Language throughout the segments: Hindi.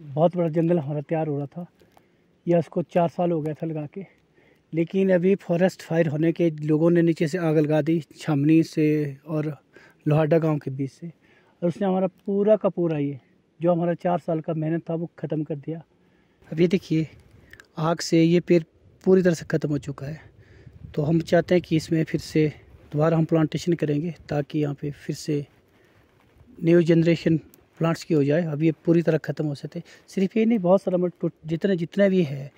बहुत बड़ा जंगल हमारा तैयार हो रहा था। या उसको चार साल हो गया था लगा के। लेकिन अभी फॉरेस्ट फायर होने के लोगों ने नीचे से आग लगा दी छामनी से और लोहाडा गाँव के बीच से। और उसने हमारा पूरा का पूरा ये, जो हमारा चार साल का मेहनत था, वो ख़त्म कर दिया। ये देखिए, आग से ये पेड़ पूरी तरह से ख़त्म हो चुका है। तो हम चाहते हैं कि इसमें फिर से दोबारा हम प्लांटेशन करेंगे, ताकि यहाँ पे फिर से न्यू जनरेशन प्लांट्स की हो जाए, अब ये पूरी तरह ख़त्म हो सकते सिर्फ़ ये नहीं, बहुत सारा मट जितने जितने भी है,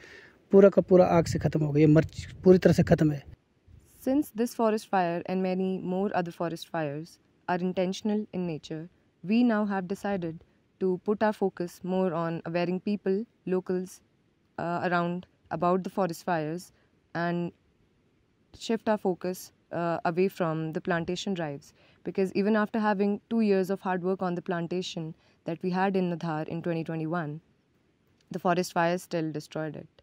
पूरा का पूरा आग से ख़त्म हो गया, ये मर्च पूरी तरह से ख़त्म है। Since this forest fire and many more other forest fire are intentional in nature we now have decided to put our focus more on awaring people locals around about the forest fires and shift our focus uh, away from the plantation drives. Because even after having two years of hard work on the plantation that we had in Nadhar in 2021, the forest fires still destroyed it.